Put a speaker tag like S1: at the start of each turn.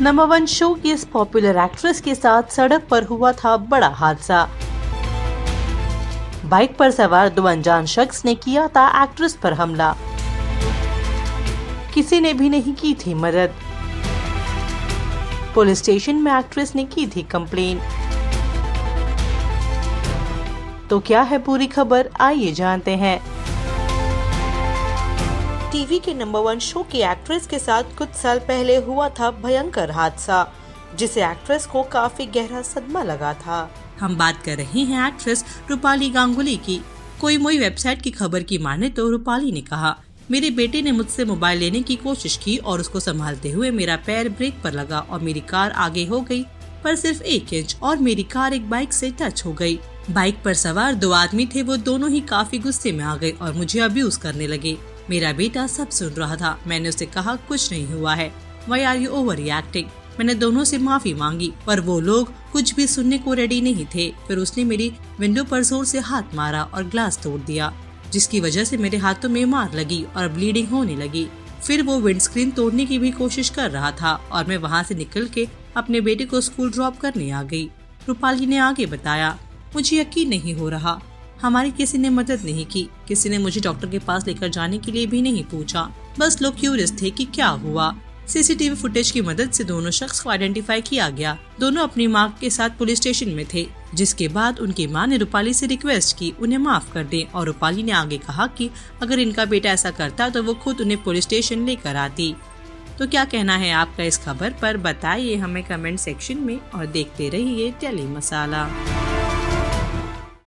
S1: Number one show की इस popular actress के साथ सड़क पर हुआ था बड़ा हादसा। बाइक पर सवार दो अनजान शख्स ने किया था एक्ट्रेस पर हमला। किसी ने भी नहीं की थी मदद। पुलिस स्टेशन में एक्ट्रेस ने की थी कंप्लेन तो क्या है पूरी खबर? आइए जानते हैं। टीवी के नंबर वन शो की एक्ट्रेस के साथ कुछ साल पहले हुआ था भयंकर हादसा, जिसे एक्ट्रेस को काफ़ी गहरा सदमा लगा था। हम बात कर रहे हैं एक्ट्रेस रूपाली गांगुली की। कोई मोई वेबसाइट की खबर की माने तो रूपाली ने कहा, मेरे बेटे ने मुझसे मोबाइल लेने की कोशिश की और उसको संभालते हुए मेरा पैर ब्रेक पर लगा और मेरी कार आगे हो गई, पर सिर्फ़ एक इंच और मेरी कार एक बाइक से टच हो गई। बाइक पर सवार दो आदमी थे, वो दोनों ही काफ़ी गुस्से में आ गए और मुझे अब्यूज करने लगे। मेरा बेटा सब सुन रहा था। मैंने उसे कहा, कुछ नहीं हुआ है। Why are you overreacting मैंने दोनों से माफ़ी मांगी, पर वो लोग कुछ भी सुनने को रेडी नहीं थे। फिर उसने मेरी विंडो पर ज़ोर से हाथ मारा और ग्लास तोड़ दिया, जिसकी वजह से मेरे हाथों में मार लगी और ब्लीडिंग होने लगी। फिर वो विंडस्क्रीन तोड़ने की भी कोशिश कर रहा था और मैं वहाँ से निकल के अपने बेटे को स्कूल ड्रॉप करने आ गई। रूपाली ने आगे बताया, मुझे यकीन नहीं हो रहा। हमारी किसी ने मदद नहीं की। किसी ने मुझे डॉक्टर के पास लेकर जाने के लिए भी नहीं पूछा। बस लोग क्यूरियस थे कि क्या हुआ। सीसीटीवी फुटेज की मदद से दोनों शख्स को आइडेंटिफाई किया गया। दोनों अपनी माँ के साथ पुलिस स्टेशन में थे, जिसके बाद उनकी माँ ने रूपाली से रिक्वेस्ट की, उन्हें माफ़ कर दें। और रूपाली ने आगे कहा कि, अगर इनका बेटा ऐसा करता तो वो खुद उन्हें पुलिस स्टेशन लेकर आती। तो क्या कहना है आपका इस खबर पर? बताइए हमें कमेंट सेक्शन में और देखते रहिए टेली मसाला